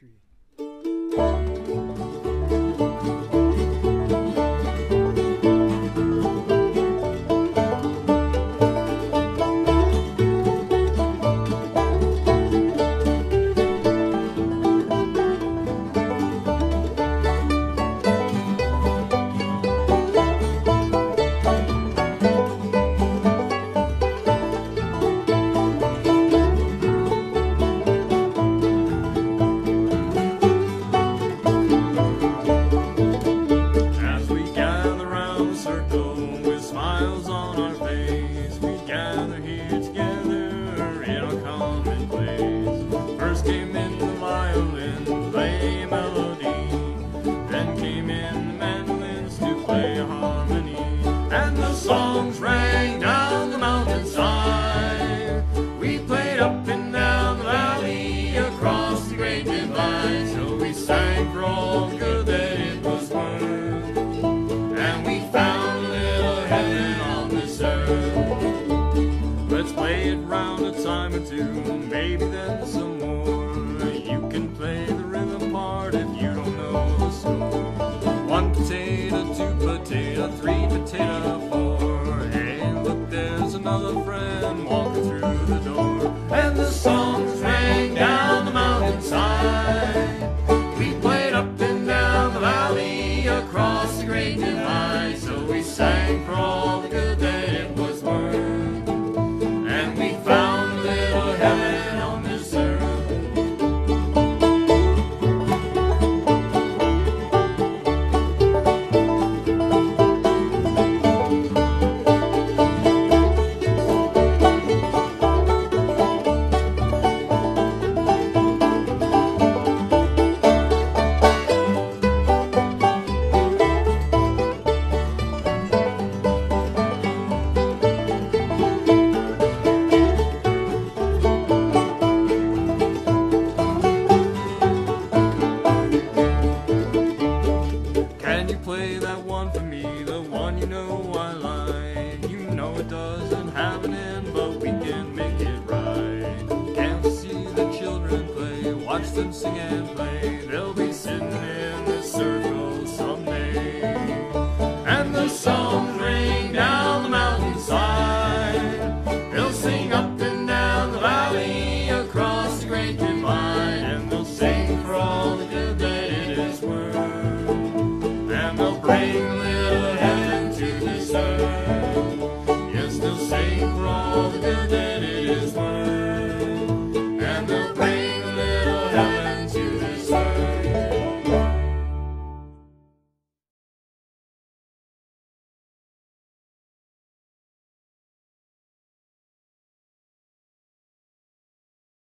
country. And the songs rang down the mountainside. We played up and down the valley, across the great divide, so we sang for all the good that it was worth. And we found a little heaven on this earth. Let's play it round a time or two, maybe then some more. You can play the rhythm part if you another friend walking through the door. And the songs rang down the mountainside. We played up and down the valley, across the great divide. So we sang for all the good and play. They'll be sitting in the circle someday. And the songs ring down the mountainside. They'll sing up and down the valley, across the great divide. And they'll sing for all the good that it is worth. And they'll bring little heaven to this earth. Yes, they'll sing for all the good that